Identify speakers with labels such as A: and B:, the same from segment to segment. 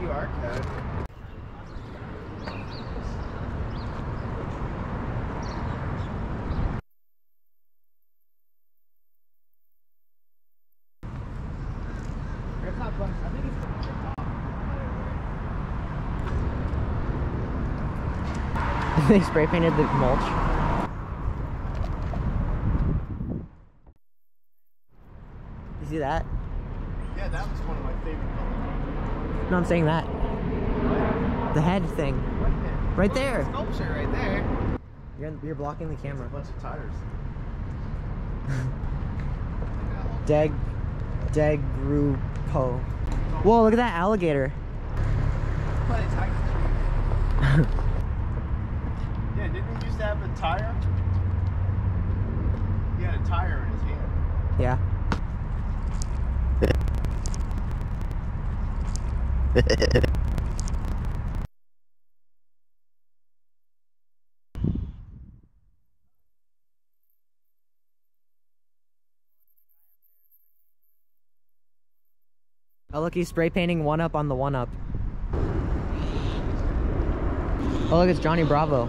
A: QR code.
B: They spray painted the mulch. You see that?
A: Yeah, that was one of my favorite colors.
B: No, I'm saying that. The head thing.
A: What
B: Right there.
A: Sculpture right there.
B: You're, in- you're blocking the camera
A: A
B: camera.
A: bunch of tires.
B: Deg, Degrupo. Whoa, look at that alligator.
A: Plenty of tigers. yeah, didn't he used to have a tire? He had a tire in his hand.
B: Yeah. Oh look, he's spray painting one up on the one up. Oh look, it's Johnny Bravo.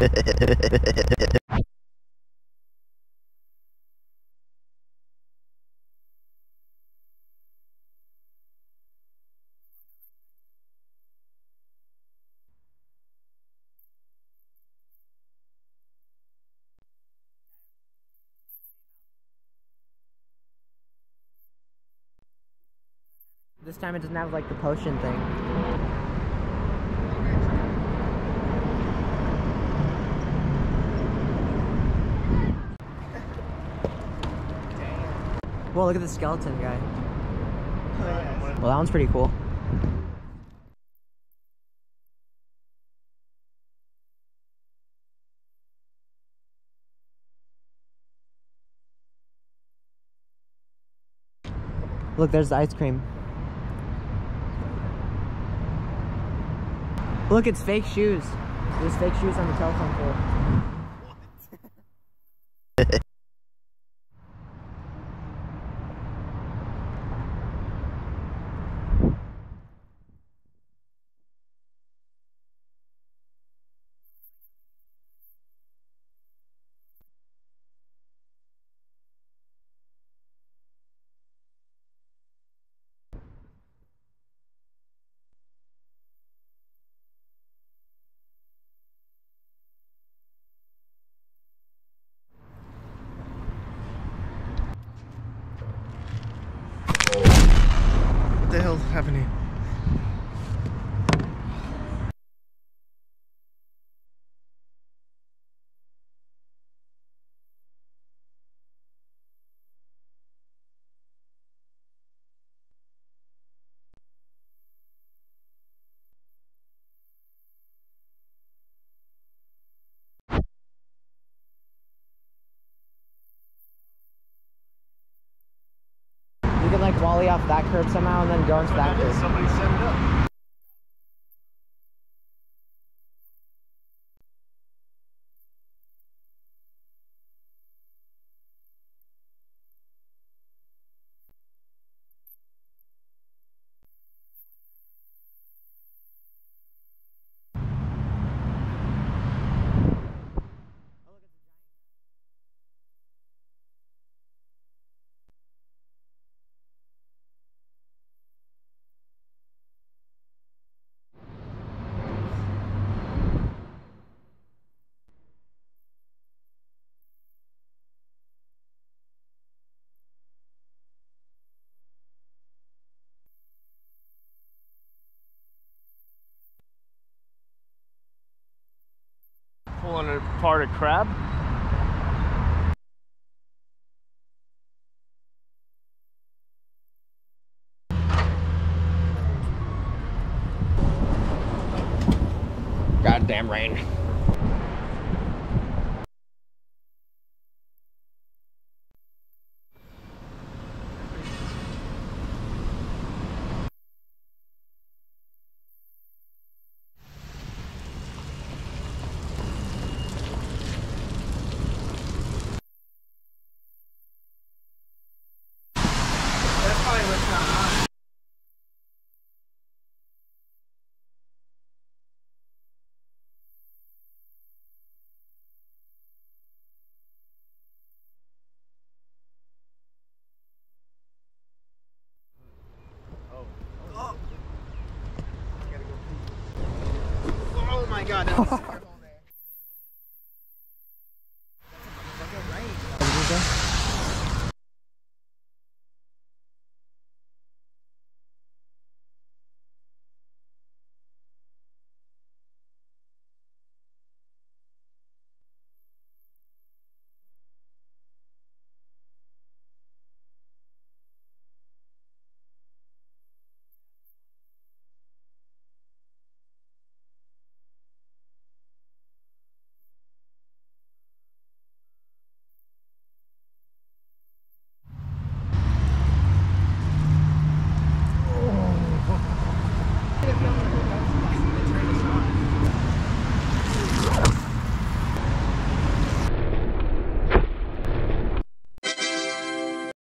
B: This time it doesn't have like the potion thing. Look at the skeleton guy. Well, that one's pretty cool. Look, there's the ice cream. Look, it's fake shoes. There's fake shoes on the telephone pole.
A: The hell's happening?
B: You volley off that curb somehow and then go into that curb.
A: Somebody set it up.
C: Part of crab.
B: Goddamn rain.
A: That's probably what's not on. Oh. Oh my god,